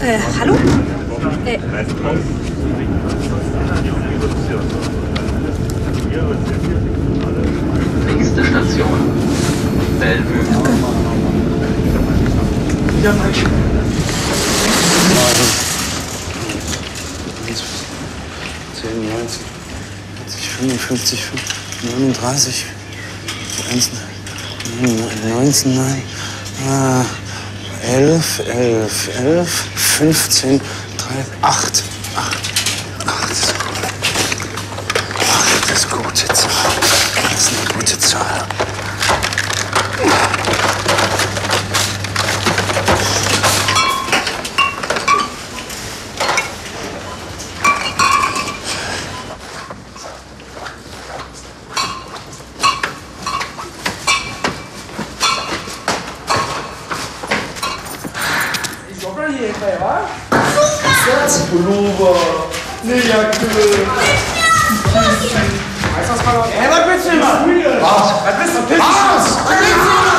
Äh, hallo? Äh, Nächste Station. Bellevue. Zehn, 19, 40, 55, 39, 19, nein, ah, 11, 11, 11, 15, 3, 8, 8, 8 ist gut. 8 ist gute Zahl. Das ist eine gute Zahl. Pullover, eine Jacke. Ey, was willst du immer? Was? Was willst du? Was? Was willst du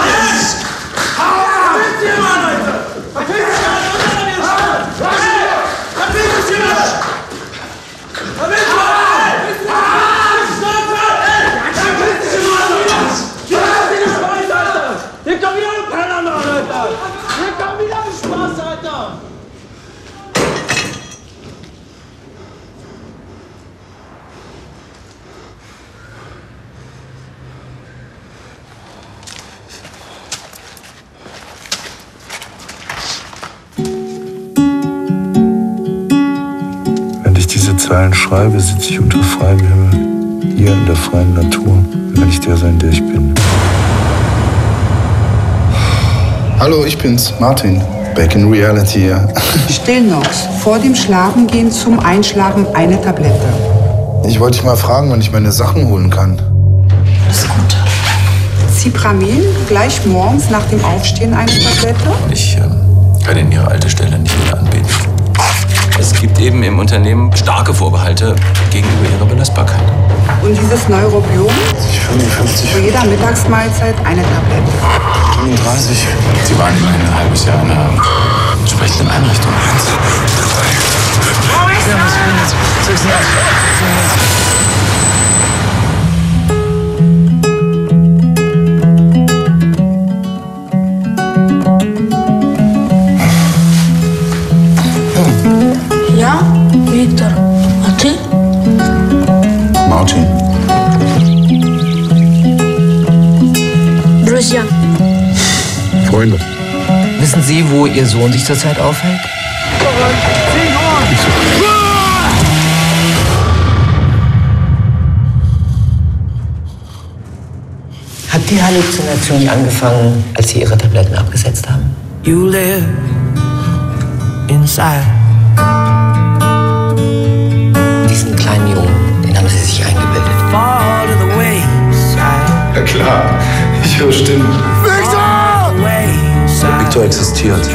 Zeilen schreibe, sitze ich unter freiem Himmel, hier in der freien Natur, wenn ich der sein, der ich bin. Hallo, ich bin's, Martin. Back in reality, ja. Stillnox. Vor dem Schlafengehen zum Einschlafen eine Tablette. Ich wollte dich mal fragen, wann ich meine Sachen holen kann. Cipramil gleich morgens nach dem Aufstehen eine Tablette. Ich ähm, kann Ihnen Ihre alte Stelle nicht wieder anbieten. Es gibt eben im Unternehmen starke Vorbehalte gegenüber ihrer Belastbarkeit. Und dieses Neurobiom? 55. Für jeder Mittagsmahlzeit eine Tablette. 35. Sie waren immerhin ein halbes Jahr in einer entsprechenden Einrichtung. Eins, Viktor. A? Martin. Друзья. Freunde. Wissen Sie, wo Ihr Sohn sich zurzeit aufhält? Hat die Halluzination angefangen, als Sie Ihre Tabletten abgesetzt haben? You live inside. Ja klar, ich höre Stimmen. Victor! Victor existiert.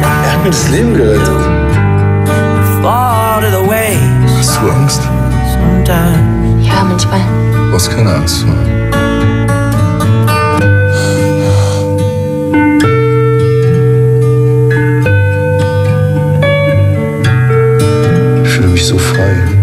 Er hat mir das Leben gerettet. Hast du Angst? Ja, manchmal. Du hast keine Angst zu haben. so frei.